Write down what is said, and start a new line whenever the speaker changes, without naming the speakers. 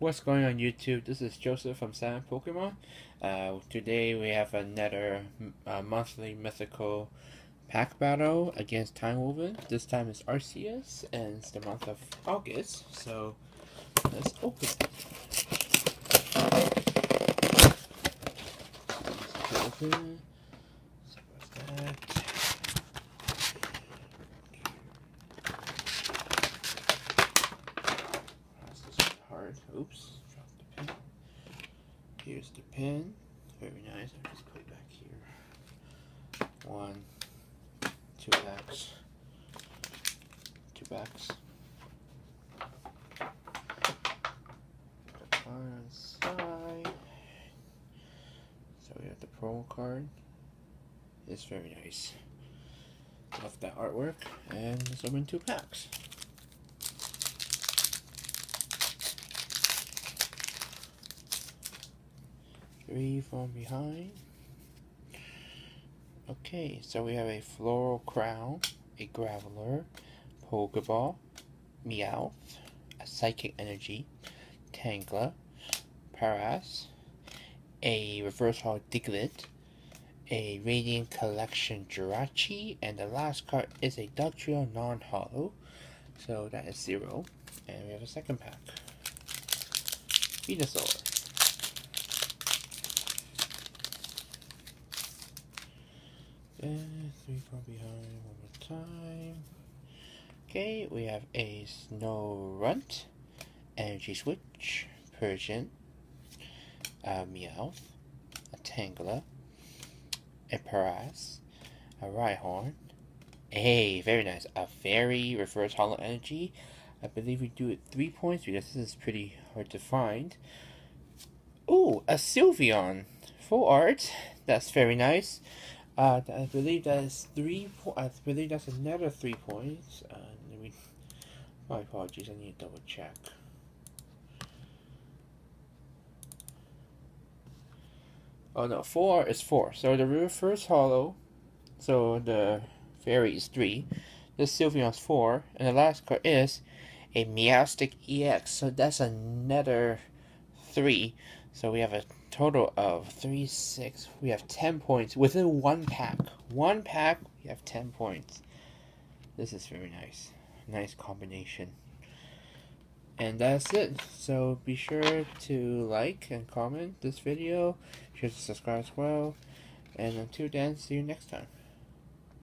What's going on YouTube? This is Joseph from Silent Pokemon. Uh, today we have another uh, monthly mythical pack battle against Timewoven. This time it's Arceus and it's the month of August. So let's open it. Open. So what's that? That's this hard. Oops, dropped the. Here's the pin. Very nice. I'll just put it back here. One, two backs. Two backs. Put side. So we have the promo card. It's very nice. Love that artwork. And let's open two packs. Three from behind. Okay, so we have a Floral Crown, a Graveler, Pokeball, Meowth, a Psychic Energy, Tangela, Paras, a Reverse Holo Diglett, a Radiant Collection Jirachi, and the last card is a Dugtrio non-holo. So that is zero. And we have a second pack. Venusaur. And three from behind one more time. Okay, we have a Snorunt, Energy Switch, Persian, a uh, Meowth, a Tangela, a Paras, a Rhyhorn, Hey, very nice. A very reverse holo energy. I believe we do it three points because this is pretty hard to find. Oh, a Sylveon. Full art. That's very nice. Uh, I believe that is three. I believe that's another three points. Uh, let me. My apologies. I need to double check. Oh no, four is four. So the reverse holo. So the fairy is three. The Sylveon is four, and the last card is a Meowstic EX. So that's another three. So we have a total of three, six. We have ten points within one pack. One pack, we have ten points. This is very nice. Nice combination. And that's it. So be sure to like and comment this video. Be sure to subscribe as well. And until then, see you next time.